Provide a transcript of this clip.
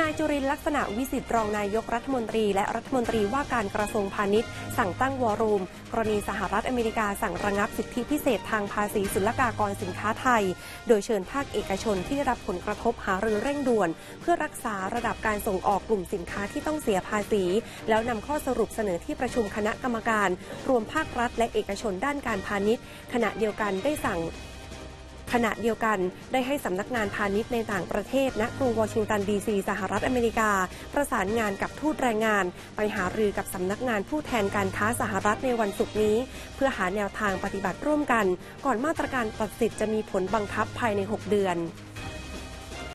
นายจุรินลักษณะวิสิทธิ์รองนายกรัฐมนตรี และรัฐมนตรีว่าการกระทรวงพาณิชย์ สั่งตั้งวอร์รูม กรณีสหรัฐอเมริกาสั่งระงับสิทธิพิเศษทางภาษีศุลกากรสินค้าไทย โดยเชิญภาคเอกชนที่รับผลกระทบหารือเร่งด่วน เพื่อรักษาระดับการส่งออกกลุ่มสินค้าที่ต้องเสียภาษี แล้วนำข้อสรุปเสนอที่ประชุมคณะกรรมการ รวมภาครัฐและเอกชนด้านการพาณิชย์ ขณะเดียวกันได้สั่ง ขณะเดียวกันได้ให้สำนักงานพาณิชย์ในต่างประเทศณกรุงวอชิงตันดีซีสหรัฐอเมริกา ประสานงานกับทูตแรงงาน ไปหารือกับสำนักงานผู้แทนการค้าสหรัฐในวันศุกร์นี้ เพื่อหาแนวทางปฏิบัติร่วมกัน ก่อนมาตรการตัดสิทธิ์จะมีผลบังคับภายใน 6 เดือน